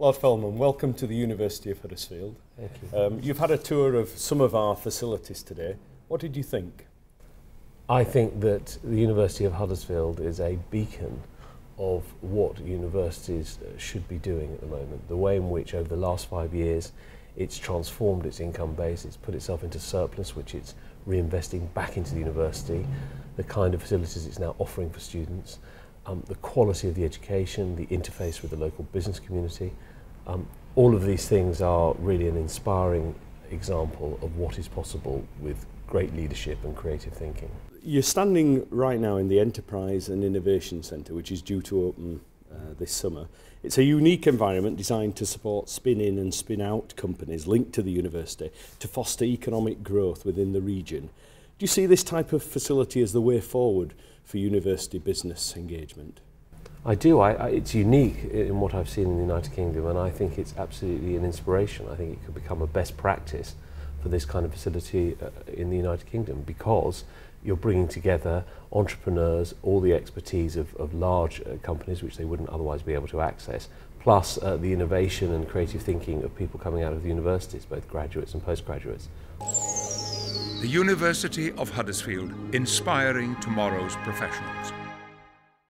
Lord Feldman, welcome to the University of Huddersfield. Thank you. Um, you've had a tour of some of our facilities today. What did you think? I think that the University of Huddersfield is a beacon of what universities uh, should be doing at the moment. The way in which over the last five years it's transformed its income base, it's put itself into surplus, which it's reinvesting back into the university, the kind of facilities it's now offering for students, um, the quality of the education, the interface with the local business community. Um, all of these things are really an inspiring example of what is possible with great leadership and creative thinking. You're standing right now in the Enterprise and Innovation Centre, which is due to open uh, this summer. It's a unique environment designed to support spin-in and spin-out companies linked to the university to foster economic growth within the region. Do you see this type of facility as the way forward for university business engagement? I do. I, I, it's unique in what I've seen in the United Kingdom, and I think it's absolutely an inspiration. I think it could become a best practice for this kind of facility uh, in the United Kingdom because you're bringing together entrepreneurs, all the expertise of, of large uh, companies which they wouldn't otherwise be able to access, plus uh, the innovation and creative thinking of people coming out of the universities, both graduates and postgraduates. The University of Huddersfield, inspiring tomorrow's professionals.